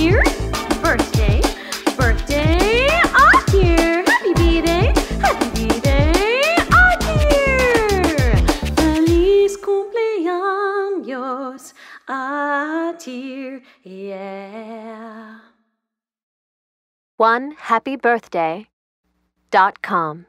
here. Birthday, birthday, Atir. Happy birthday, happy birthday, odd here. Feliz cumpleaños, Atir, yeah. One happy birthday dot com.